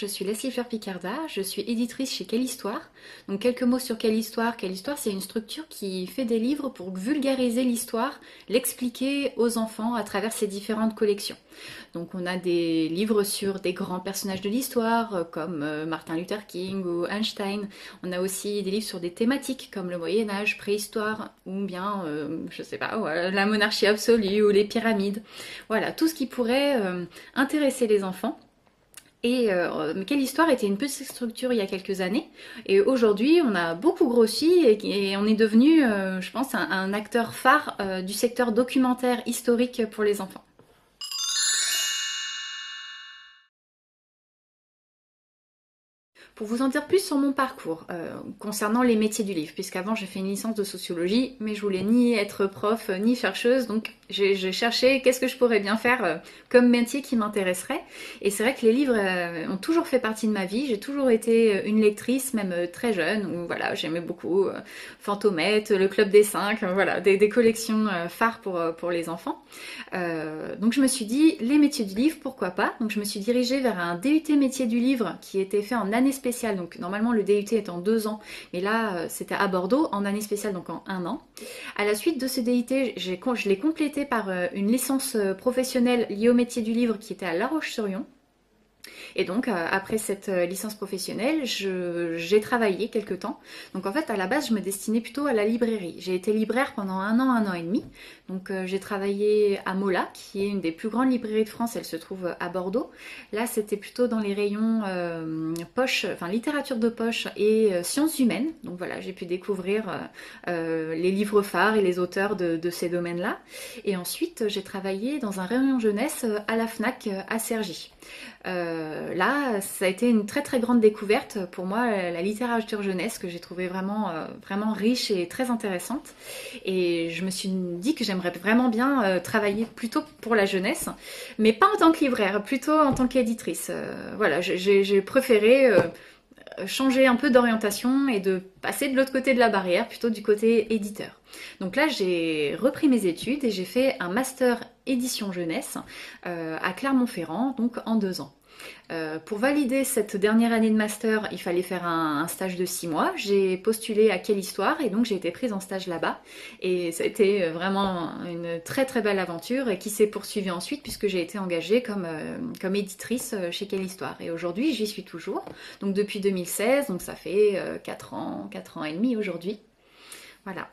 je suis Leslie Fleur Picarda, je suis éditrice chez Quelle Histoire. Donc quelques mots sur Quelle Histoire. Quelle Histoire, c'est une structure qui fait des livres pour vulgariser l'histoire, l'expliquer aux enfants à travers ses différentes collections. Donc on a des livres sur des grands personnages de l'histoire euh, comme euh, Martin Luther King ou Einstein. On a aussi des livres sur des thématiques comme le Moyen Âge, préhistoire ou bien, euh, je sais pas, la monarchie absolue ou les pyramides. Voilà, tout ce qui pourrait intéresser les enfants. Et quelle histoire était une petite structure il y a quelques années. Et aujourd'hui, on a beaucoup grossi et, on est devenu, je pense, un acteur phare du secteur documentaire historique pour les enfants. Pour vous en dire plus sur mon parcours euh, concernant les métiers du livre, puisqu'avant j'ai fait une licence de sociologie, mais je voulais ni être prof euh, ni chercheuse, donc j'ai cherché qu'est-ce que je pourrais bien faire euh, comme métier qui m'intéresserait. Et c'est vrai que les livres ont toujours fait partie de ma vie. J'ai toujours été une lectrice, même très jeune, où voilà, j'aimais beaucoup Fantomette, le Club des Cinq, voilà, des, collections phares pour, pour les enfants. donc je me suis dit, les métiers du livre, pourquoi pas? Donc je me suis dirigée vers un DUT métier du livre qui était fait en année spéciale. Donc normalement le DUT est en deux ans, mais là euh, c'était à Bordeaux en année spéciale, donc en un an. À la suite de ce DUT, je l'ai complété par euh, une licence euh, professionnelle liée au métier du livre qui était à La Roche-sur-Yon. Et donc, euh, après cette euh, licence professionnelle, j'ai travaillé quelques temps. Donc, en fait, à la base, je me destinais plutôt à la librairie. J'ai été libraire pendant un an, un an et demi. Donc, euh, j'ai travaillé à Mola, qui est une des plus grandes librairies de France. Elle se trouve à Bordeaux. Là, c'était plutôt dans les rayons poche, enfin littérature de poche et sciences humaines. Donc voilà, j'ai pu découvrir les livres phares et les auteurs de, ces domaines-là. Et ensuite, j'ai travaillé dans un rayon jeunesse à la FNAC à Cergy. Là, ça a été une très très grande découverte pour moi, la littérature jeunesse que j'ai trouvée vraiment, euh, vraiment riche et très intéressante. Et je me suis dit que j'aimerais vraiment bien euh, travailler plutôt pour la jeunesse, mais pas en tant que libraire, plutôt en tant qu'éditrice. voilà, j'ai préféré changer un peu d'orientation et de passer de l'autre côté de la barrière, plutôt du côté éditeur. Donc là, j'ai repris mes études et j'ai fait un master édition jeunesse à Clermont-Ferrand, donc en deux ans. Euh, pour valider cette dernière année de master, il fallait faire un, stage de six mois. J'ai postulé à Quelle Histoire et donc j'ai été prise en stage là-bas. Et ça a été vraiment une très très belle aventure qui s'est poursuivie ensuite puisque j'ai été engagée comme, euh, comme éditrice euh, chez Quelle Histoire. Et aujourd'hui, j'y suis toujours. Donc depuis 2016, donc ça fait 4 ans, 4 ans et demi aujourd'hui. Voilà.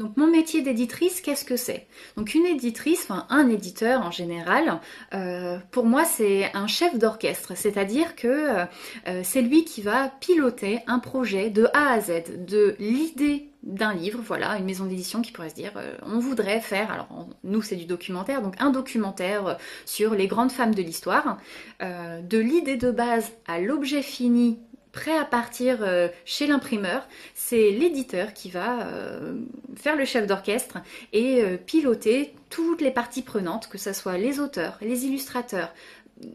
Donc mon métier d'éditrice, qu'est-ce que c'est? Donc une éditrice, enfin un éditeur en général, euh, pour moi c'est un chef d'orchestre, c'est-à-dire que euh, euh, c'est lui qui va piloter un projet de A à Z, de l'idée d'un livre, voilà, une maison d'édition qui pourrait se dire on voudrait faire, alors nous c'est du documentaire, donc un documentaire sur les grandes femmes de l'histoire, de l'idée de base à l'objet fini prêt à partir euh, chez l'imprimeur, c'est l'éditeur qui va euh, faire le chef d'orchestre et euh, piloter toutes les parties prenantes, que ce soit les auteurs, les illustrateurs,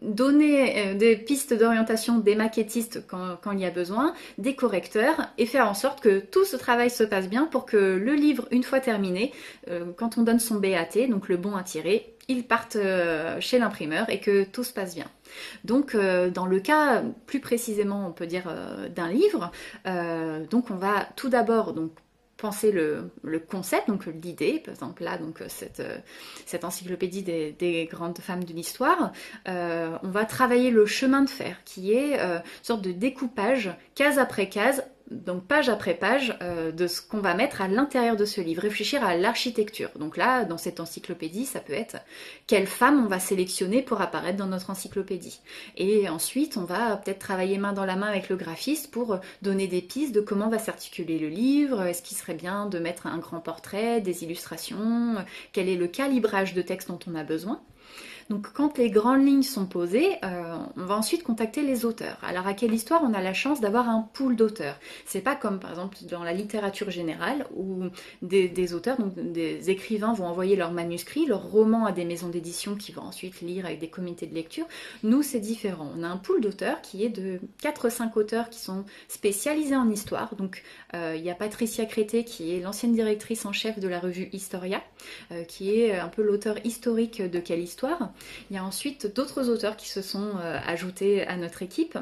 donner des pistes d'orientation des maquettistes quand, il y a besoin, des correcteurs, et faire en sorte que tout ce travail se passe bien pour que le livre, une fois terminé, quand on donne son BAT, donc le bon à tirer, il parte chez l'imprimeur et que tout se passe bien. Donc, euh, dans le cas plus précisément, on peut dire euh, d'un livre, euh, donc on va tout d'abord penser le, concept, donc l'idée, par exemple là, donc cette, cette encyclopédie des, grandes femmes de l'histoire, on va travailler le chemin de fer, qui est une sorte de découpage, case après case, donc page après page euh, de ce qu'on va mettre à l'intérieur de ce livre, réfléchir à l'architecture. Donc là, dans cette encyclopédie, ça peut être quelle femme on va sélectionner pour apparaître dans notre encyclopédie. Et ensuite, on va peut-être travailler main dans la main avec le graphiste pour donner des pistes de comment va s'articuler le livre, est-ce qu'il serait bien de mettre un grand portrait, des illustrations, quel est le calibrage de texte dont on a besoin. Donc quand les grandes lignes sont posées, euh, on va ensuite contacter les auteurs. Alors à quelle histoire on a la chance d'avoir un pool d'auteurs? C'est pas comme par exemple dans la littérature générale où des, auteurs, donc des écrivains vont envoyer leurs manuscrits, leurs romans à des maisons d'édition qui vont ensuite lire avec des comités de lecture. Nous c'est différent. On a un pool d'auteurs qui est de 4-5 auteurs qui sont spécialisés en histoire. Donc euh, il y a Patricia Crété qui est l'ancienne directrice en chef de la revue Historia, euh, qui est un peu l'auteur historique de Quelle Histoire. Il y a ensuite d'autres auteurs qui se sont euh, ajoutés à notre équipe.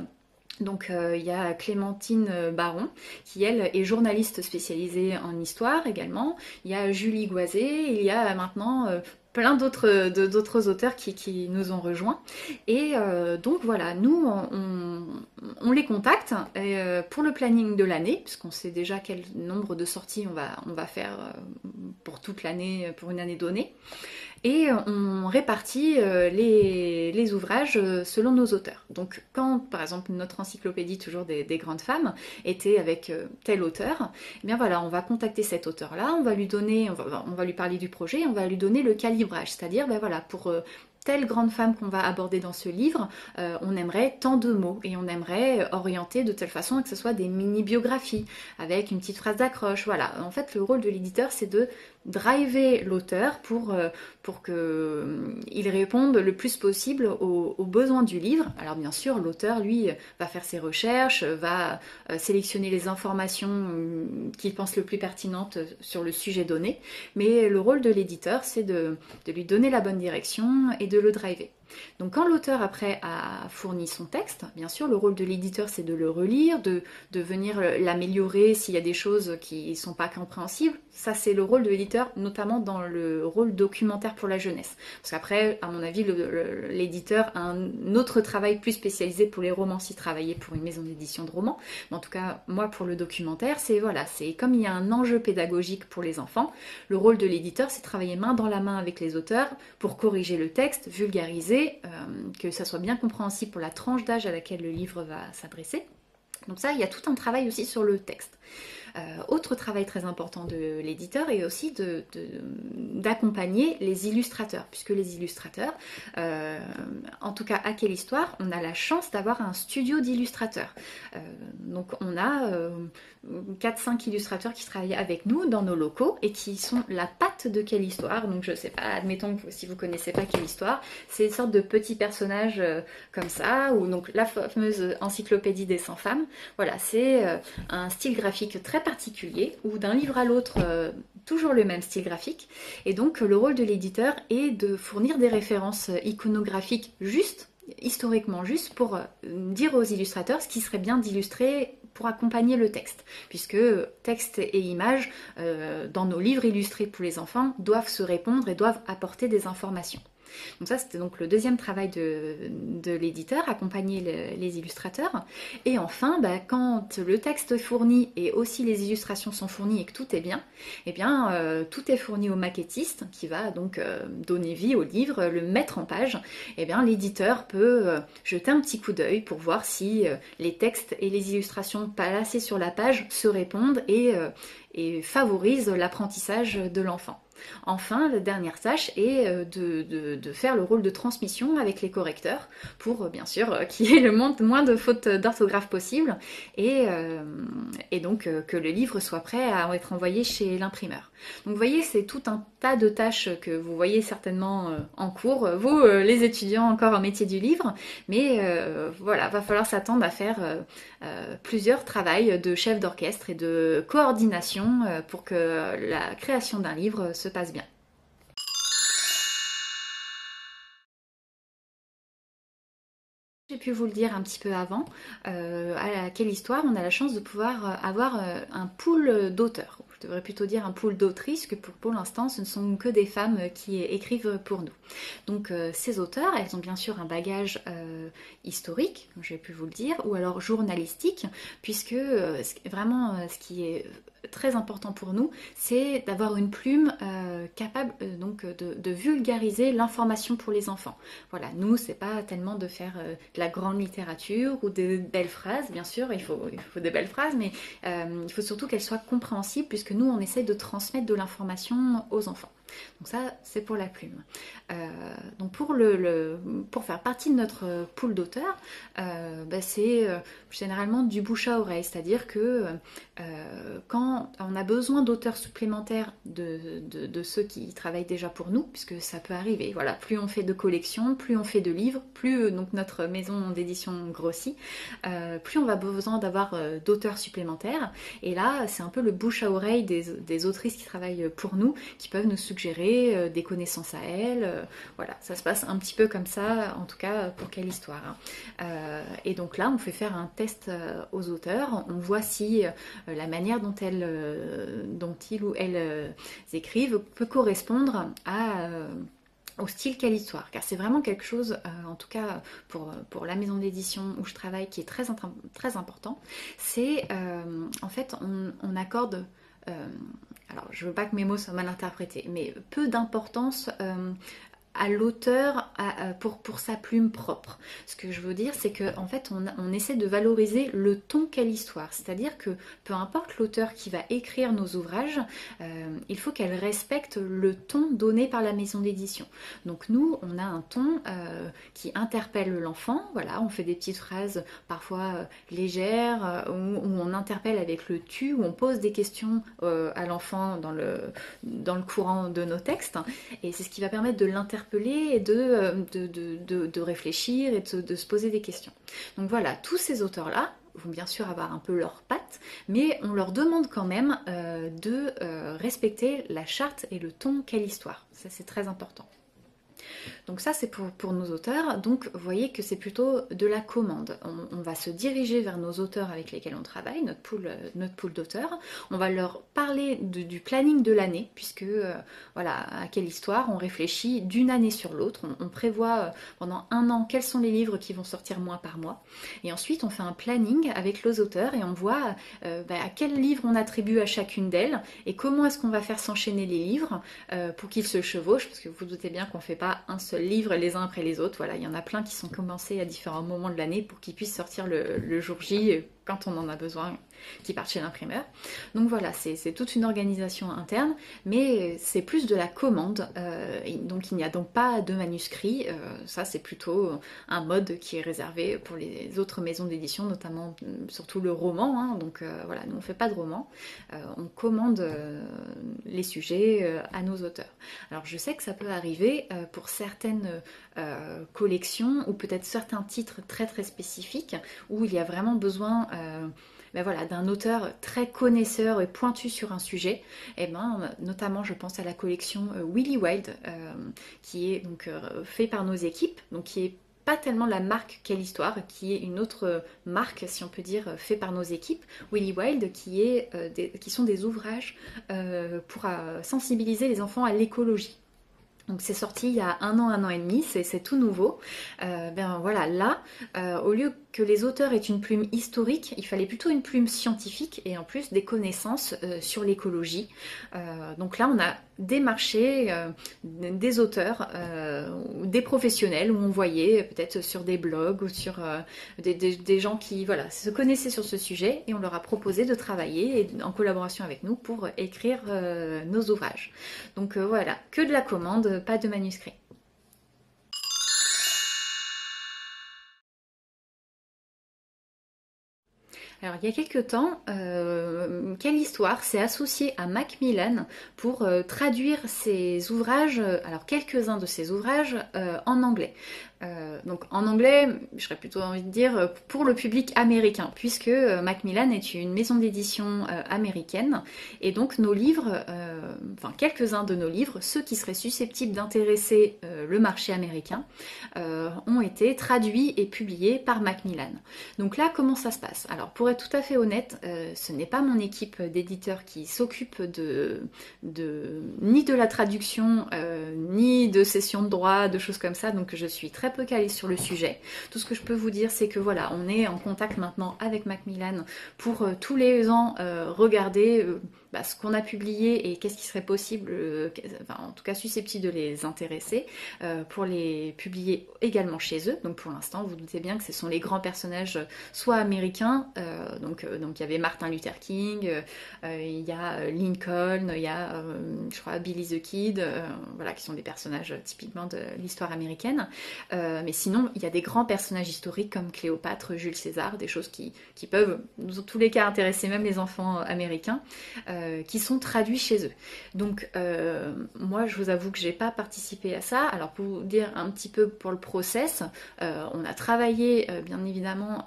Donc il y a Clémentine Baron qui elle est journaliste spécialisée en histoire également. Il y a Julie Goisé, il y a maintenant plein d'autres auteurs qui, nous ont rejoints. Et euh, donc voilà, nous, on, les contacte euh, pour le planning de l'année, puisqu'on sait déjà quel nombre de sorties on va, faire euh, pour toute l'année, pour une année donnée et on répartit euh, les, ouvrages euh, selon nos auteurs. Donc quand par exemple notre encyclopédie toujours des, grandes femmes était avec euh, tel auteur, eh bien voilà, on va contacter cet auteur-là, on va lui donner, on va, lui parler du projet, on va lui donner le calibrage, c'est-à-dire ben voilà, pour telle grande femme qu'on va aborder dans ce livre, on aimerait tant de mots et on aimerait orienter de telle façon que ce soit des mini-biographies avec une petite phrase d'accroche. Voilà, en fait le rôle de l'éditeur c'est de driver l'auteur pour, euh, pour qu'il euh, réponde le plus possible aux, besoins du livre. Alors bien sûr, l'auteur, lui, va faire ses recherches, va euh, sélectionner les informations qu'il pense le plus pertinentes sur le sujet donné, mais le rôle de l'éditeur, c'est de, de lui donner la bonne direction et de le driver. Donc quand l'auteur après a fourni son texte, bien sûr le rôle de l'éditeur c'est de le relire, de, venir l'améliorer s'il y a des choses qui ne sont pas compréhensibles. Ça c'est le rôle de l'éditeur, notamment dans le rôle documentaire pour la jeunesse. Parce qu'après, à mon avis, l'éditeur a un autre travail plus spécialisé pour les romans s'il travaillait pour une maison d'édition de romans. Mais en tout cas, moi pour le documentaire, c'est voilà, c'est comme il y a un enjeu pédagogique pour les enfants, le rôle de l'éditeur c'est travailler main dans la main avec les auteurs pour corriger le texte, vulgariser euh, que ça soit bien compréhensible pour la tranche d'âge à laquelle le livre va s'adresser. Donc ça, il y a tout un travail aussi sur le texte. Euh, autre travail très important de l'éditeur est aussi d'accompagner de, les illustrateurs, puisque les illustrateurs, euh, en tout cas à Quelle Histoire, on a la chance d'avoir un studio d'illustrateurs. Euh, donc on a 4-5 illustrateurs qui travaillent avec nous dans nos locaux et qui sont la patte de Quelle Histoire. Donc je sais pas, admettons que si vous connaissez pas Quelle Histoire, c'est une sorte de petits personnages comme ça, ou donc la fameuse encyclopédie des 100 femmes. Voilà, c'est un style graphique très particulier, ou d'un livre à l'autre, euh, toujours le même style graphique. Et donc le rôle de l'éditeur est de fournir des références iconographiques justes, historiquement justes, pour euh, dire aux illustrateurs ce qui serait bien d'illustrer pour accompagner le texte, puisque texte et images euh, dans nos livres illustrés pour les enfants doivent se répondre et doivent apporter des informations. Donc ça, c'était donc le deuxième travail de, l'éditeur, accompagner les illustrateurs. Et enfin, bah, quand le texte fourni et aussi les illustrations sont fournies et que tout est bien, eh bien, euh, tout est fourni au maquettiste qui va donc euh, donner vie au livre, le mettre en page. Eh bien, l'éditeur peut euh, jeter un petit coup d'œil pour voir si les textes et les illustrations placées sur la page se répondent et favorisent l'apprentissage de l'enfant. Enfin, la dernière tâche est euh, de, faire le rôle de transmission avec les correcteurs pour euh, bien sûr euh, qu'il y ait le moins de fautes d'orthographe possible et, donc que le livre soit prêt à être envoyé chez l'imprimeur. Donc vous voyez, c'est tout un tas de tâches que vous voyez certainement en cours, vous les étudiants encore en métier du livre, mais voilà, va falloir s'attendre à faire plusieurs travails de chef d'orchestre et de coordination pour que la création d'un livre passe bien. J'ai pu vous le dire un petit peu avant, euh, à quelle histoire on a la chance de pouvoir euh, avoir euh, un pool d'auteurs. Je devrais plutôt dire un pool d'autrices, que pour, pour l'instant ce ne sont que des femmes qui écrivent pour nous. Donc ces auteurs, elles ont bien sûr un bagage historique, comme j'ai pu vous le dire, ou alors journalistique, puisque vraiment ce qui est très important pour nous, c'est d'avoir une plume euh, capable euh, donc de, vulgariser l'information pour les enfants. Voilà, nous c'est pas tellement de faire euh, de la grande littérature ou des belles phrases, bien sûr, il faut, il faut des belles phrases, mais il faut surtout qu'elles soient compréhensibles puisque nous on essaie de transmettre de l'information aux enfants. Donc ça, c'est pour la plume. donc pour, le, pour faire partie de notre pool d'auteurs, bah, c'est généralement du bouche à oreille, c'est-à-dire que quand on a besoin d'auteurs supplémentaires de, ceux qui travaillent déjà pour nous, puisque ça peut arriver, voilà, plus on fait de collections, plus on fait de livres, plus notre maison d'édition grossit, plus on va besoin d'avoir d'auteurs supplémentaires. Et là, c'est un peu le bouche à oreille des, autrices qui travaillent pour nous, qui peuvent nous suggérer euh, des connaissances à elles. Euh, voilà, ça se passe un petit peu comme ça, en tout cas pour quelle histoire. Hein. Euh, et donc là, on fait faire un test aux auteurs, on voit si la manière dont, elles, dont ils ou elles écrivent peut correspondre à au style quelle histoire, car c'est vraiment quelque chose, en tout cas pour, pour la maison d'édition où je travaille, qui est très, très important, c'est en fait on, accorde, alors je veux pas que mes mots soient mal interprétés, mais peu d'importance à l'auteur pour, pour sa plume propre. Ce que je veux dire, c'est qu'en en fait, on, essaie de valoriser le ton quelle histoire. C'est-à-dire que peu importe l'auteur qui va écrire nos ouvrages, euh, il faut qu'elle respecte le ton donné par la maison d'édition. Donc nous, on a un ton euh, qui interpelle l'enfant. Voilà, on fait des petites phrases parfois euh, légères, où, où, on interpelle avec le tu, où on pose des questions à l'enfant dans le, dans le courant de nos textes. Et c'est ce qui va permettre de l'interpeller et euh, de, réfléchir et de, se poser des questions. Donc voilà, tous ces auteurs-là vont bien sûr avoir un peu leurs pattes, mais on leur demande quand même euh, de euh, respecter la charte et le ton quelle histoire. Ça c'est très important. Donc ça c'est pour, nos auteurs, donc vous voyez que c'est plutôt de la commande. On, va se diriger vers nos auteurs avec lesquels on travaille, notre pool, euh, d'auteurs. On va leur parler du planning de l'année, puisque euh, voilà, à quelle histoire on réfléchit d'une année sur l'autre. On, prévoit euh, pendant un an quels sont les livres qui vont sortir mois par mois. Et ensuite on fait un planning avec nos auteurs et on voit bah, à quel livre on attribue à chacune d'elles et comment est-ce qu'on va faire s'enchaîner les livres pour qu'ils se chevauchent, parce que vous vous doutez bien qu'on ne fait pas un seul livre les uns après les autres. Voilà, il y en a plein qui sont commencés à différents moments de l'année pour qu'ils puissent sortir le, le jour J quand on en a besoin, qui partent chez l'imprimeur. Donc voilà, c'est toute une organisation interne, mais c'est plus de la commande. Euh, donc il n'y a donc pas de manuscrit. Euh, ça, c'est plutôt un mode qui est réservé pour les autres maisons d'édition, notamment euh, surtout le roman. Hein. donc voilà, nous on fait pas de roman. on commande les sujets à nos auteurs. Alors je sais que ça peut arriver pour certaines collections ou peut-être certains titres très très spécifiques où il y a vraiment besoin ben voilà, d'un auteur très connaisseur et pointu sur un sujet, et eh ben, notamment je pense à la collection euh, Willy Wild, euh, qui est donc fait par nos équipes, donc qui est pas tellement la marque Quelle Histoire, qui est une autre marque, si on peut dire, fait par nos équipes. Willy Wild, qui, est, qui sont des ouvrages pour sensibiliser les enfants à l'écologie. Donc c'est sorti il y a un an, un an et demi, c'est tout nouveau. ben voilà, là, au lieu que les auteurs aient une plume historique, il fallait plutôt une plume scientifique et en plus des connaissances euh, sur l'écologie. Euh, donc là, on a démarché euh, des auteurs des professionnels où on voyait peut-être sur des blogs ou sur des, gens qui se connaissaient sur ce sujet et on leur a proposé de travailler en collaboration avec nous pour écrire nos ouvrages. Donc voilà, que de la commande, pas de manuscrit. Alors il y a quelques temps, euh, Quelle Histoire s'est associé à Macmillan pour euh, traduire ses ouvrages, alors quelques-uns de ses ouvrages euh, en anglais? Euh, donc en anglais, je serais plutôt envie de dire euh, pour le public américain, puisque euh, Macmillan est une maison d'édition américaine, et donc nos livres, enfin quelques-uns de nos livres, ceux qui seraient susceptibles d'intéresser le marché américain, ont été traduits et publiés par Macmillan. Donc là, comment ça se passe? Alors pour être tout à fait honnête, ce n'est pas mon équipe d'éditeurs qui s'occupe de, ni de la traduction, ni de cession de droits, de choses comme ça, donc je suis très peu calée sur le sujet. Tout ce que je peux vous dire, c'est que voilà, on est en contact maintenant avec Macmillan pour euh, tous les ans euh, regarder. Euh, bah, ce qu'on a publié et qu'est-ce qui serait possible, en tout cas susceptible de les intéresser, pour les publier également chez eux. Donc pour l'instant, vous, doutez bien que ce sont les grands personnages, soit américains, donc, donc il y avait Martin Luther King, il y a Lincoln, il y a, je crois, Billy the Kid, voilà, qui sont des personnages typiquement de l'histoire américaine. mais sinon, il y a des grands personnages historiques comme Cléopâtre, Jules César, des choses qui, peuvent, dans tous les cas, intéresser même les enfants américains, euh, qui sont traduits chez eux. Donc, euh, moi, je vous avoue que j'ai pas participé à ça. Alors, pour vous dire un petit peu pour le process, euh, on a travaillé, bien évidemment,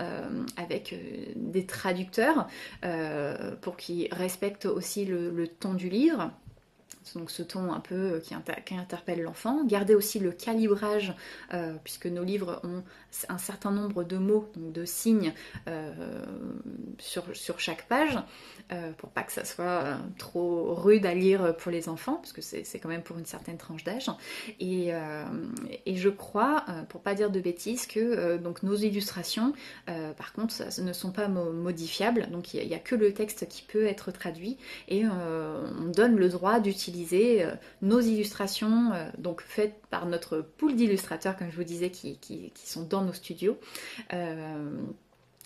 avec des traducteurs pour qu'ils respectent aussi le ton du livre donc ce ton un peu euh, qui, interpelle l'enfant. Gardez aussi le calibrage, euh, puisque nos livres ont un certain nombre de mots, donc de signes euh, sur, chaque page, pour pas que ça soit trop rude à lire pour les enfants, parce que c'est quand même pour une certaine tranche d'âge. Et, je crois, pour pas dire de bêtises, que donc nos illustrations, par contre, ne sont pas modifiables, donc il n'y a, que le texte qui peut être traduit, et on donne le droit d'utiliser euh, nos illustrations, euh, donc faites par notre pool d'illustrateurs, comme je vous disais, qui, sont dans nos studios. Euh,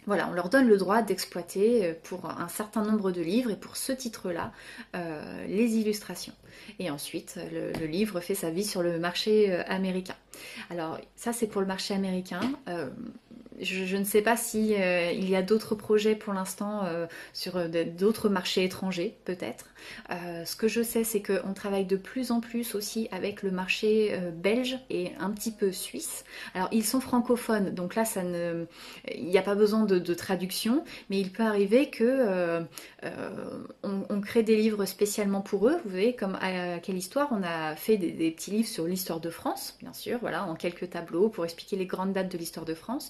voilà, on leur donne le droit d'exploiter pour un certain nombre de livres et pour ce titre-là, les illustrations. Et ensuite, le, livre fait sa vie sur le marché américain. Alors ça, c'est pour le marché américain je, ne sais pas si euh, il y a d'autres projets pour l'instant euh, sur euh, d'autres marchés étrangers, peut-être. ce que je sais, c'est qu'on travaille de plus en plus aussi avec le marché belge et un petit peu suisse. Alors ils sont francophones, donc là, ça ne, il n'y a pas besoin de, traduction, mais il peut arriver que on, crée des livres spécialement pour eux. Vous voyez, comme à, quelle histoire, on a fait des, petits livres sur l'histoire de France, bien sûr, voilà, en quelques tableaux pour expliquer les grandes dates de l'histoire de France.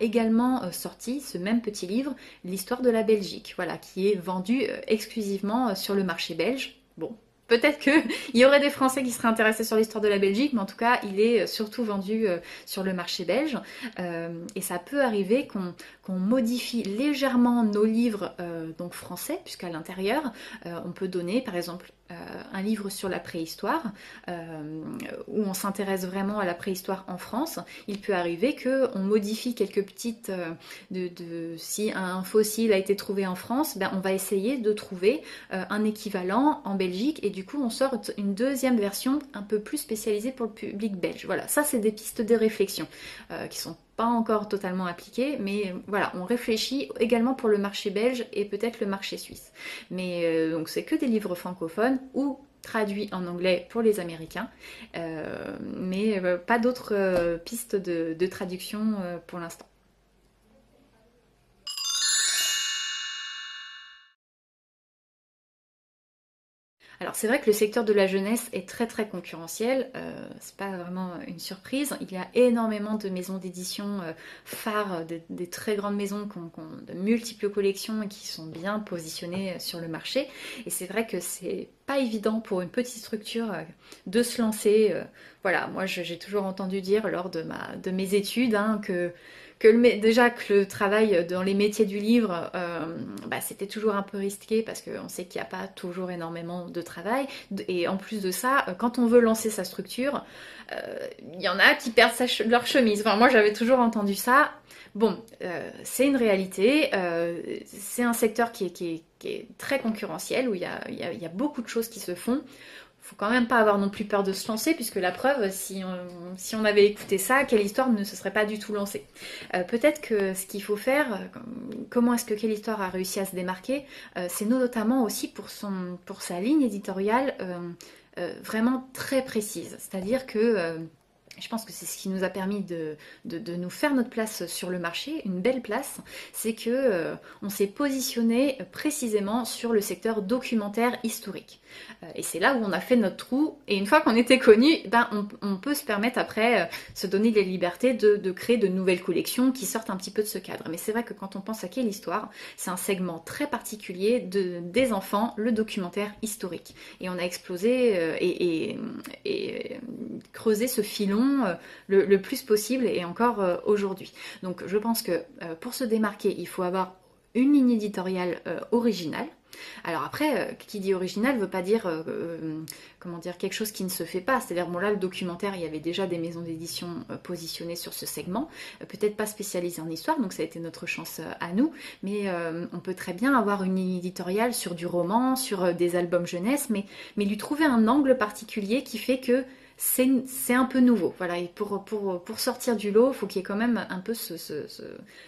Également euh, sorti ce même petit livre, l'histoire de la Belgique, voilà, qui est vendu euh, exclusivement euh, sur le marché belge. Bon, Peut-être qu'il y aurait des Français qui seraient intéressés sur l'histoire de la Belgique, mais en tout cas, il est surtout vendu sur le marché belge. et ça peut arriver qu'on modifie légèrement nos livres donc français, puisqu'à l'intérieur, on peut donner, par exemple, euh, un livre sur la préhistoire, euh, où on s'intéresse vraiment à la préhistoire en France, il peut arriver qu'on modifie quelques petites... Euh, de, si un fossile a été trouvé en France, ben, on va essayer de trouver un équivalent en Belgique, et du coup on sort une deuxième version un peu plus spécialisée pour le public belge. Voilà, ça c'est des pistes de réflexion qui sont encore totalement appliqué, mais voilà, on réfléchit également pour le marché belge et peut-être le marché suisse. Mais euh, donc c'est que des livres francophones ou traduits en anglais pour les Américains, euh, mais euh, pas d'autres pistes de traduction pour l'instant. Alors c'est vrai que le secteur de la jeunesse est très très concurrentiel, euh, c'est pas vraiment une surprise. Il y a énormément de maisons d'édition euh, phares, des très grandes maisons qui ont, de multiples collections et qui sont bien positionnées euh, sur le marché. Et c'est vrai que c'est pas évident pour une petite structure de se lancer. voilà, moi j'ai toujours entendu dire lors de mes études hein, que que déjà que le travail dans les métiers du livre, euh, bah, c'était toujours un peu risqué parce qu'on sait qu'il n'y a pas toujours énormément de travail. Et en plus de ça, euh, quand on veut lancer sa structure, euh, il y en a qui perdent leur chemise. Enfin, moi j'avais toujours entendu ça. Bon, c'est une réalité. c'est un secteur qui est, très concurrentiel où il y a beaucoup de choses qui se font faut quand même pas avoir non plus peur de se lancer, puisque la preuve, si on, avait écouté ça, quelle histoire ne se serait pas du tout lancée. Euh, peut-être que ce qu'il faut faire, euh, comment est-ce que quelle histoire a réussi à se démarquer, euh, c'est notamment aussi pour, son, pour sa ligne éditoriale vraiment très précise. C'est-à-dire que je pense que c'est ce qui nous a permis de, de, nous faire notre place sur le marché, une belle place, c'est que euh, on s'est positionné précisément sur le secteur documentaire historique. Euh, et c'est là où on a fait notre trou. Et une fois qu'on était connu, ben on, peut se permettre après euh, se donner les libertés de, de, créer de nouvelles collections qui sortent un petit peu de ce cadre. Mais c'est vrai que quand on pense à quelle histoire, c'est un segment très particulier de, des enfants, le documentaire historique. Et on a explosé et, et, et creusé ce filon euh, le, plus possible et encore euh, aujourd'hui. Donc je pense que euh, pour se démarquer, il faut avoir une ligne éditoriale originale. Alors après, qui dit original veut pas dire comment dire quelque chose qui ne se fait pas. C'est-à-dire bon là le documentaire, il y avait déjà des maisons d'édition positionnées sur ce segment, peut-être pas spécialisées en histoire, donc ça a été notre chance à nous, mais on peut très bien avoir une ligne éditoriale sur du roman, sur des albums jeunesse, mais, mais lui trouver un angle particulier qui fait que c'est un peu nouveau. Voilà, et pour, pour, pour sortir du lot, il faut qu'il y ait quand même un peu ce,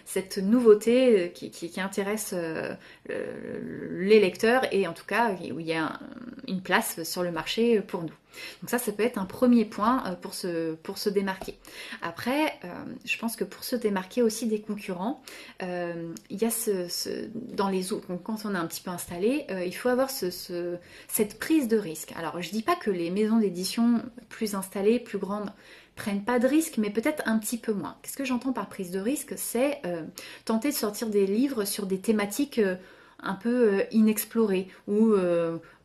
cette nouveauté qui, qui, intéresse euh, les lecteurs et en tout cas où il y a une place sur le marché pour nous. Donc ça, ça peut être un premier point euh, pour se, pour se démarquer. Après, euh, je pense que pour se démarquer aussi des concurrents, euh, il y a ce, dans les autres, quand on est un petit peu installé, il faut avoir ce, cette prise de risque. Alors, je dis pas que les maisons d'édition plus installées, plus grandes, prennent pas de risque, mais peut-être un petit peu moins. Qu'est-ce que j'entends par prise de risque? C'est tenter de sortir des livres sur des thématiques un peu inexplorées, ou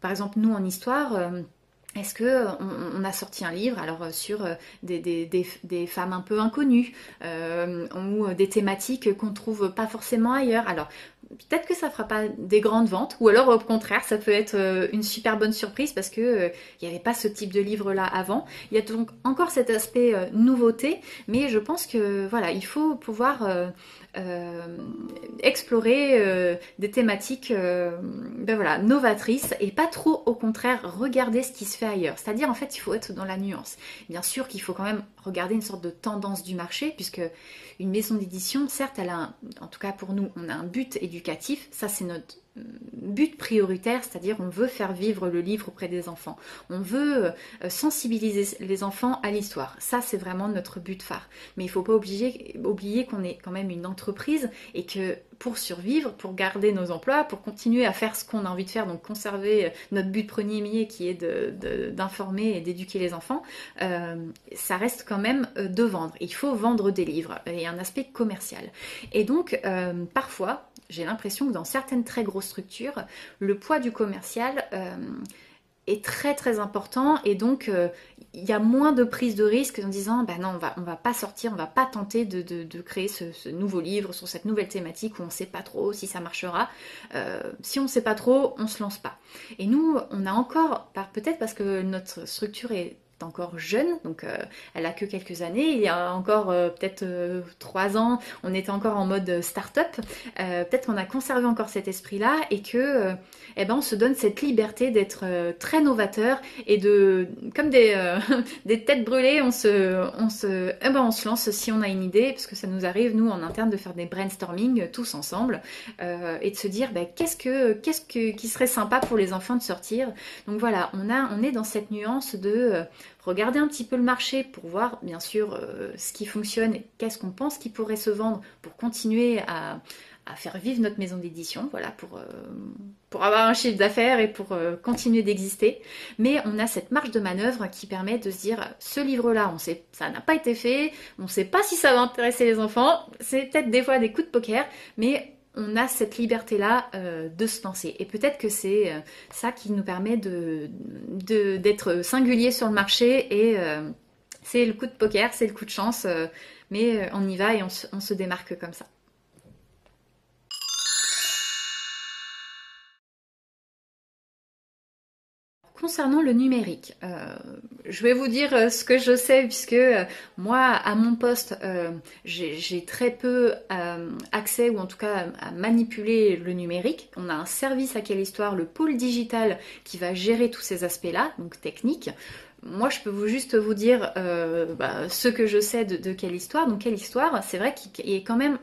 par exemple nous en histoire est-ce que on, a sorti un livre alors euh, sur euh, des, femmes un peu inconnues euh, ou des thématiques qu'on trouve pas forcément ailleurs? Alors peut-être que ça fera pas des grandes ventes ou alors au contraire ça peut être une super bonne surprise parce que il n'y avait pas ce type de livre là avant. Il y a donc encore cet aspect nouveauté, mais je pense que voilà il faut pouvoir euh, explorer euh, des thématiques euh, ben novatrices et pas trop au contraire regarder ce qui se fait ailleurs. C'est-à-dire en fait il faut être dans la nuance. Bien sûr qu'il faut quand même regarder une sorte de tendance du marché puisque une maison d'édition, certes, elle a, en tout cas pour nous, on a un but éducatif. Ça c'est notre but prioritaire, c'est-à-dire on veut faire vivre le livre auprès des enfants. On veut euh, sensibiliser les enfants à l'histoire. Ça, c'est vraiment notre but phare. Mais il ne faut pas oublier, oublier qu'on est quand même une entreprise et que pour survivre, pour garder nos emplois, pour continuer à faire ce qu'on a envie de faire, donc conserver euh, notre but premier qui est d'informer et d'éduquer les enfants, euh, ça reste quand même de vendre. Il faut vendre des livres. Il y a un aspect commercial. Et donc, parfois, j'ai l'impression que dans certaines très grosses structures, le poids du commercial euh, très très important. Et donc euh, il y a moins de prise de risque en disant bah non on va on va pas sortir on va pas tenter de, créer ce, nouveau livre sur cette nouvelle thématique où on sait pas trop si ça marchera. Euh, si on sait pas trop on se lance pas. Et nous on a encore peut-être parce que notre structure est encore jeune, donc euh, elle a que quelques années. Il y a encore euh, peut-être euh, trois ans, on était encore en mode start-up. peut-être qu'on a conservé encore cet esprit-là et que, eh ben, on se donne cette liberté d'être très novateur et de, comme des, des têtes brûlées, on se, on se, eh ben, on se lance si on a une idée, parce que ça nous arrive nous en interne de faire des brainstorming tous ensemble et de se dire, ben, qu'est-ce que, qu'est-ce que, qui serait sympa pour les enfants de sortir. Donc voilà, on a, on est dans cette nuance de regarder un petit peu le marché pour voir bien sûr euh, ce qui fonctionne qu'est-ce qu'on pense qui pourrait se vendre pour continuer à, faire vivre notre maison d'édition, voilà, pour, euh, avoir un chiffre d'affaires et pour euh, continuer d'exister. Mais on a cette marge de manœuvre qui permet de se dire, ce livre-là, on sait, ça n'a pas été fait, on ne sait pas si ça va intéresser les enfants, c'est peut-être des fois des coups de poker, mais on a cette liberté-là euh, de se lancer. Et peut-être que c'est euh, ça qui nous permet d'être de, singulier sur le marché et euh, c'est le coup de poker, c'est le coup de chance, mais on y va et on se démarque comme ça. Concernant le numérique, euh, je vais vous dire euh, ce que je sais puisque euh, moi, à mon poste, j'ai très peu accès ou en tout cas à manipuler le numérique. On a un service à quelle histoire, le pôle digital, qui va gérer tous ces aspects-là, donc techniques. Moi, je peux vous juste vous dire bah, ce que je sais de, de, quelle histoire. Donc, quelle histoire, c'est vrai qu'il est quand même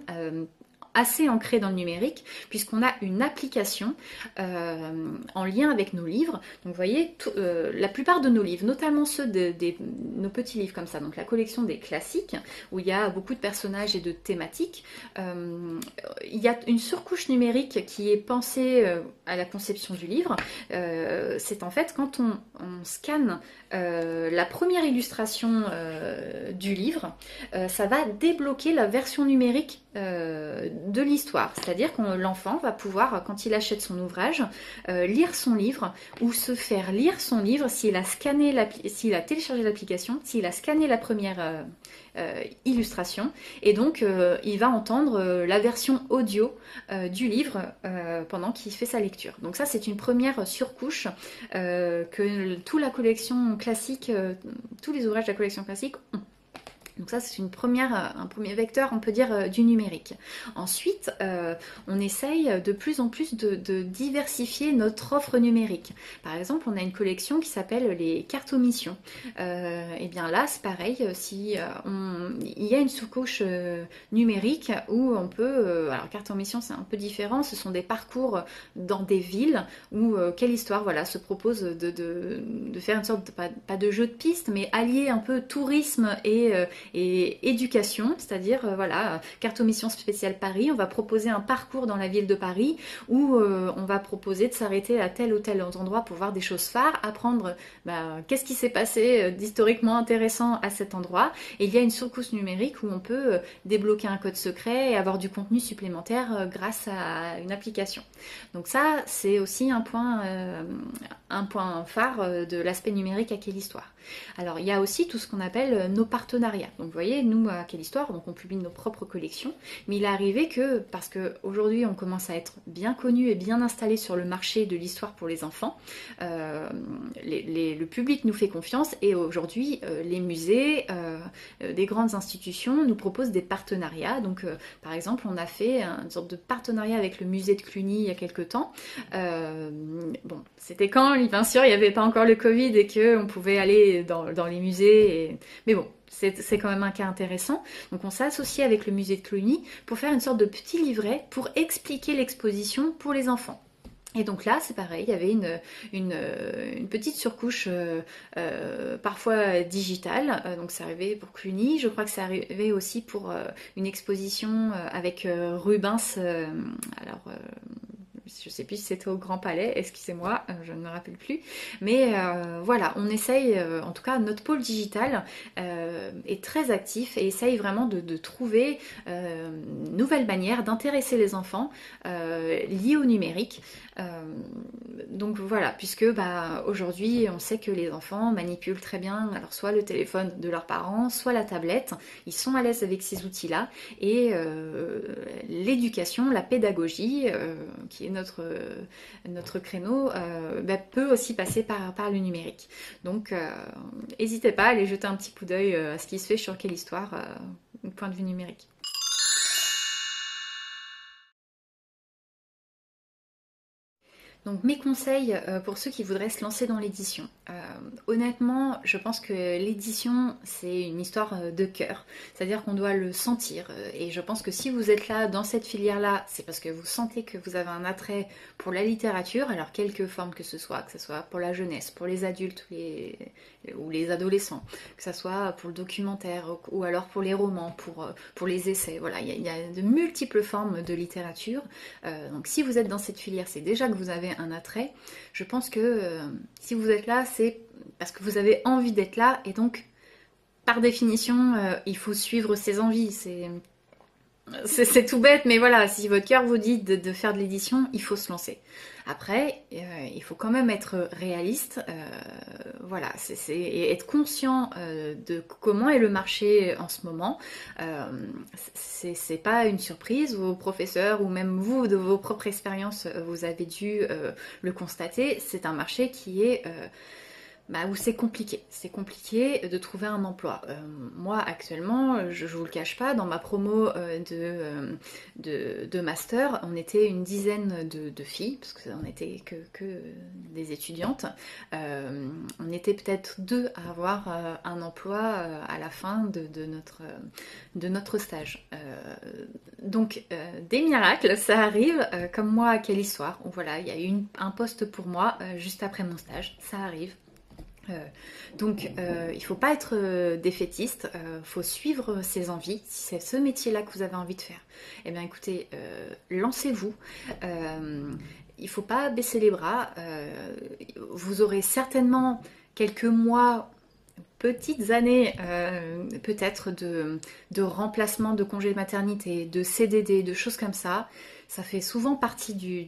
assez ancré dans le numérique puisqu'on a une application euh, en lien avec nos livres. Donc vous voyez, euh, la plupart de nos livres, notamment ceux de, nos petits livres comme ça, donc la collection des classiques, où il y a beaucoup de personnages et de thématiques, euh, il y a une surcouche numérique qui est pensée à la conception du livre. C'est en fait quand on, on scanne la première illustration du livre, ça va débloquer la version numérique de l'histoire, c'est-à-dire que l'enfant va pouvoir, quand il achète son ouvrage, lire son livre ou se faire lire son livre s'il a scanné, s'il téléchargé l'application, s'il a scanné la première euh, illustration. Et donc, euh, il va entendre euh, la version audio du livre pendant qu'il fait sa lecture. Donc ça, c'est une première surcouche que toute la collection classique, tous les ouvrages de la collection classique ont. Donc ça, c'est euh, un premier vecteur, on peut dire, euh, du numérique. Ensuite, euh, on essaye de plus en plus de, diversifier notre offre numérique. Par exemple, on a une collection qui s'appelle les cartes omissions. et eh bien là, c'est pareil, si il y a une sous-couche numérique où on peut... alors, carte omission, c'est un peu différent. Ce sont des parcours dans des villes où quelle histoire voilà, se propose de, faire une sorte, de, pas, de jeu de piste, mais allier un peu tourisme et et éducation, c'est-à-dire euh, voilà, carte aux missions spéciale Paris, on va proposer un parcours dans la ville de Paris où euh, on va proposer de s'arrêter à tel ou tel endroit pour voir des choses phares, apprendre bah, qu'est-ce qui s'est passé euh, d'historiquement intéressant à cet endroit. Et il y a une surcouche numérique où on peut débloquer un code secret et avoir du contenu supplémentaire grâce à une application. Donc ça, c'est aussi un point, un point phare de l'aspect numérique à quelle histoire. Alors il y a aussi tout ce qu'on appelle nos partenariats. Donc vous voyez, nous à Quelle Histoire, donc on publie nos propres collections, mais il est arrivé que, parce qu'aujourd'hui on commence à être bien connu et bien installé sur le marché de l'histoire pour les enfants, euh, le public nous fait confiance et aujourd'hui euh, les musées, euh, des grandes institutions nous proposent des partenariats. Donc par exemple, on a fait une sorte de partenariat avec le musée de Cluny il y a quelques temps. bon, c'était quand, bien sûr, il n'y avait pas encore le Covid et qu'on pouvait aller dans, les musées. Mais bon, c'est quand même un cas intéressant. Donc on s'est associé avec le musée de Cluny pour faire une sorte de petit livret pour expliquer l'exposition pour les enfants. Et donc là, c'est pareil, il y avait une, une, petite surcouche euh, euh, parfois digitale. Euh, donc c'est arrivé pour Cluny. Je crois que c'est arrivé aussi pour une exposition avec Rubens. alors je sais plus si c'était au Grand Palais, excusez-moi, euh, je ne me rappelle plus. Mais euh, voilà, on essaye, euh, en tout cas notre pôle digital est très actif et essaye vraiment de, trouver une nouvelle manière d'intéresser les enfants liés au numérique. Donc voilà, puisque bah, aujourd'hui on sait que les enfants manipulent très bien alors soit le téléphone de leurs parents, soit la tablette, ils sont à l'aise avec ces outils-là et l'éducation, la pédagogie, qui est notre, créneau euh, bah, peut aussi passer par, par le numérique. Donc euh, n'hésitez pas à aller jeter un petit coup d'œil euh, à ce qui se fait sur quelle histoire, du point de vue numérique. Donc mes conseils euh, pour ceux qui voudraient se lancer dans l'édition. Euh, honnêtement, je pense que l'édition, c'est une histoire euh, de cœur. C'est-à-dire qu'on doit le sentir. Et je pense que si vous êtes là, dans cette filière-là, c'est parce que vous sentez que vous avez un attrait pour la littérature, alors quelque forme que ce soit, que ce soit pour la jeunesse, pour les adultes ou les adolescents, que ce soit pour le documentaire ou alors pour les romans, pour, pour les essais. Voilà, il y, a, de multiples formes de littérature. donc si vous êtes dans cette filière, c'est déjà que vous avez attrait. Je pense que euh, si vous êtes là, c'est parce que vous avez envie d'être là et donc par définition, euh, il faut suivre ses envies. C'est c'est tout bête, mais voilà, si votre cœur vous dit de, faire de l'édition, il faut se lancer. Après, euh, il faut quand même être réaliste, euh, voilà, et être conscient euh, de comment est le marché en ce moment. c'est pas une surprise, vos professeurs ou même vous, de vos propres expériences, vous avez dû le constater. C'est un marché qui est bah, où c'est compliqué. C'est compliqué de trouver un emploi. Euh, moi, actuellement, je, vous le cache pas, dans ma promo euh, euh, de, master, on était une dizaine de, filles, parce qu'on n'était que, que, des étudiantes. on était peut-être deux à avoir un emploi à la fin de, notre, de notre stage. donc, des miracles, ça arrive, comme moi, à quelle histoire. Voilà, il y a eu un poste pour moi juste après mon stage, ça arrive. Euh, donc euh, il ne faut pas être euh, défaitiste, il faut suivre ses envies. Si c'est ce métier-là que vous avez envie de faire, eh bien écoutez, lancez-vous. il ne faut pas baisser les bras. vous aurez certainement quelques mois petites années, peut-être de, remplacement de congé de maternité, de CDD, de choses comme ça, ça fait souvent partie du,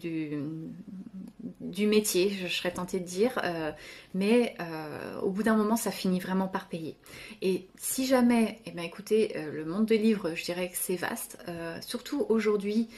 métier, je, serais tentée de dire, euh, mais euh, au bout d'un moment, ça finit vraiment par payer. Et si jamais, eh bien, écoutez, euh, le monde des livres, je dirais que c'est vaste, surtout aujourd'hui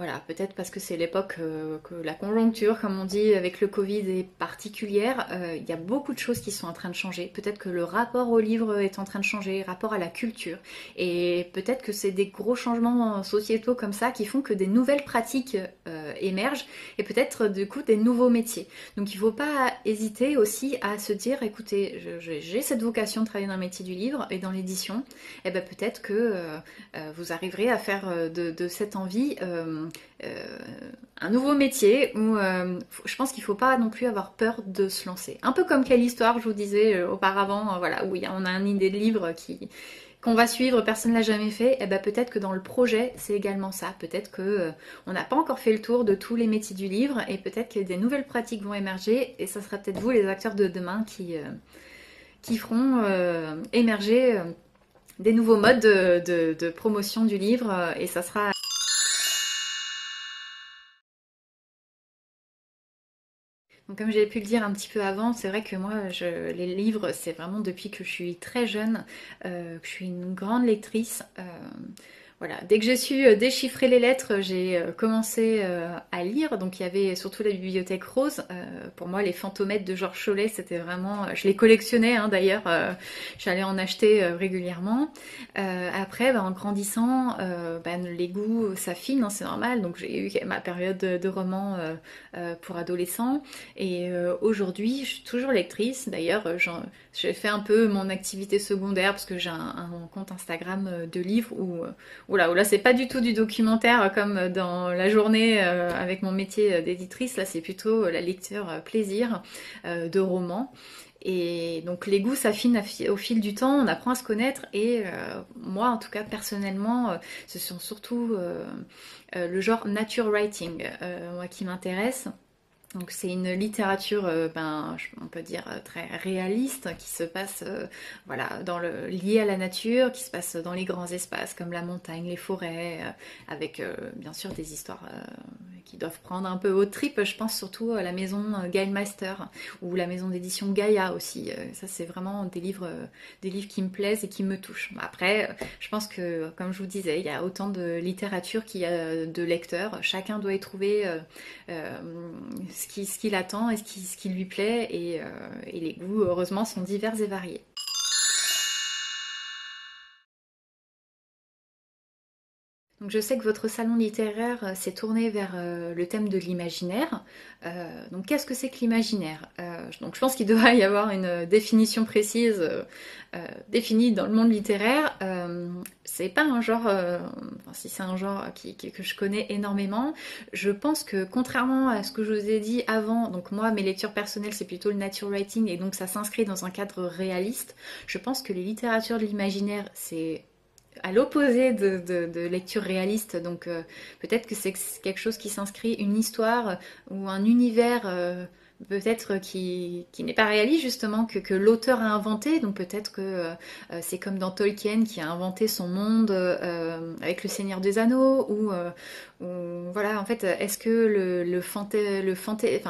voilà, peut-être parce que c'est l'époque euh, que la conjoncture, comme on dit, avec le Covid est particulière. Euh, il y a beaucoup de choses qui sont en train de changer. Peut-être que le rapport au livre est en train de changer, rapport à la culture. Et peut-être que c'est des gros changements sociétaux comme ça qui font que des nouvelles pratiques euh, émergent et peut-être du coup des nouveaux métiers. Donc il ne faut pas hésiter aussi à se dire, écoutez, j'ai cette vocation de travailler dans le métier du livre et dans l'édition. Eh ben peut-être que vous arriverez à faire de cette envie euh, un nouveau métier où euh, je pense qu'il ne faut pas non plus avoir peur de se lancer. Un peu comme quelle histoire je vous disais euh, auparavant, voilà, où on a une idée de livre qui qu'on va suivre, personne ne l'a jamais fait, et eh ben peut-être que dans le projet, c'est également ça. Peut-être que on n'a pas encore fait le tour de tous les métiers du livre, et peut-être que des nouvelles pratiques vont émerger, et ça sera peut-être vous, les acteurs de demain, qui, feront émerger des nouveaux modes de, de, promotion du livre, et ça sera comme j'ai pu le dire un petit peu avant, c'est vrai que moi, les livres, c'est vraiment depuis que je suis très jeune, euh, que je suis une grande lectrice. Euh, voilà, dès que j'ai su euh, déchiffrer les lettres, j'ai euh, commencé euh, à lire. Donc il y avait surtout la bibliothèque rose. pour moi, les fantomètres de Georges Chollet, c'était vraiment, je les collectionnais hein, d'ailleurs. J'allais en acheter régulièrement. après, ben, en grandissant, ben, les goûts s'affinent, hein, c'est normal. Donc j'ai eu ma période de, romans pour adolescents. Et aujourd'hui, je suis toujours lectrice. D'ailleurs, j'ai fait un peu mon activité secondaire parce que j'ai un, un, compte Instagram de livres où Oula, là c'est pas du tout du documentaire comme dans la journée euh, avec mon métier d'éditrice, là c'est plutôt la lecture euh, plaisir euh, de romans. Et donc les goûts s'affinent au fil du temps, on apprend à se connaître et moi en tout cas personnellement ce sont surtout le genre nature writing qui m'intéresse. Donc c'est une littérature, euh, ben, on peut dire euh, très réaliste, qui se passe, euh, voilà, dans le lié à la nature, qui se passe dans les grands espaces comme la montagne, les forêts, avec bien sûr des histoires qui doivent prendre un peu au trip. Je pense surtout à la maison Gailmeister ou la maison d'édition Gaïa aussi. Ça c'est vraiment des livres, des livres qui me plaisent et qui me touchent. Après, je pense que, comme je vous disais, il y a autant de littérature qu'il y a de lecteurs. Chacun doit y trouver ce qu'il ce qui attend et ce qui, ce qui lui plaît. Et, euh, et les goûts, heureusement, sont divers et variés. Donc je sais que votre salon littéraire euh, s'est tourné vers euh, le thème de l'imaginaire. donc qu'est-ce que c'est que l'imaginaire? Donc je pense qu'il doit y avoir une définition précise définie dans le monde littéraire. c'est pas un genre, si c'est un genre que je connais énormément, je pense que contrairement à ce que je vous ai dit avant, donc moi mes lectures personnelles c'est plutôt le nature writing et donc ça s'inscrit dans un cadre réaliste. Je pense que les littératures de l'imaginaire c'est à l'opposé de, lecture réaliste. Donc euh, peut-être que c'est quelque chose qui s'inscrit, une histoire ou un univers euh, peut-être qui, n'est pas réaliste justement, que, l'auteur a inventé. Donc peut-être que euh, c'est comme dans Tolkien qui a inventé son monde avec le Seigneur des Anneaux ou, voilà, en fait, est-ce que le,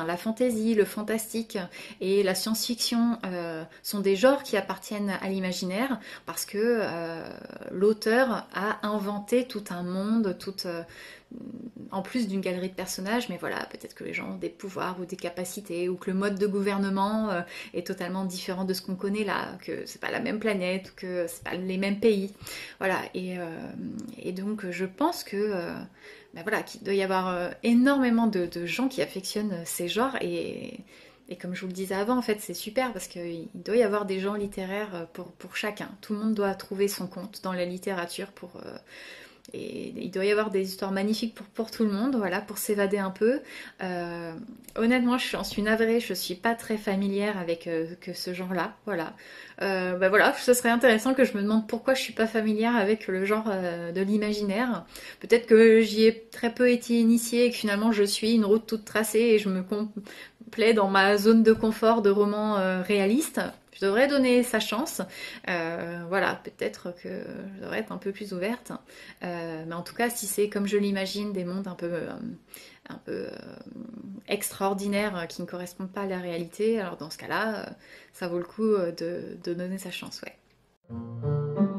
la fantaisie, le fantastique et la science-fiction euh, sont des genres qui appartiennent à l'imaginaire parce que euh, l'auteur a inventé tout un monde, tout, euh, en plus d'une galerie de personnages, mais voilà, peut-être que les gens ont des pouvoirs ou des capacités, ou que le mode de gouvernement est totalement différent de ce qu'on connaît là, que c'est pas la même planète, que c'est pas les mêmes pays. Voilà, et, et donc je pense que ben voilà, qu'il doit y avoir euh, énormément de, gens qui affectionnent euh, ces genres et, comme je vous le disais avant, en fait, c'est super parce qu'il doit y avoir des gens littéraires euh, pour, pour, chacun. Tout le monde doit trouver son compte dans la littérature pour, il doit y avoir des histoires magnifiques pour, tout le monde, voilà, pour s'évader un peu. Euh, honnêtement, je suis, navrée, je suis pas très familière avec euh, ce genre-là, voilà. Euh, bah voilà, ce serait intéressant que je me demande pourquoi je suis pas familière avec le genre de l'imaginaire. Peut-être que j'y ai très peu été initiée et que finalement je suis une route toute tracée et je me complais dans ma zone de confort de roman réaliste je devrais donner sa chance. voilà, peut-être que je devrais être un peu plus ouverte. mais en tout cas, si c'est comme je l'imagine, des mondes un peu peu extraordinaires qui ne correspondent pas à la réalité, alors dans ce cas-là, ça vaut le coup de, donner sa chance, ouais.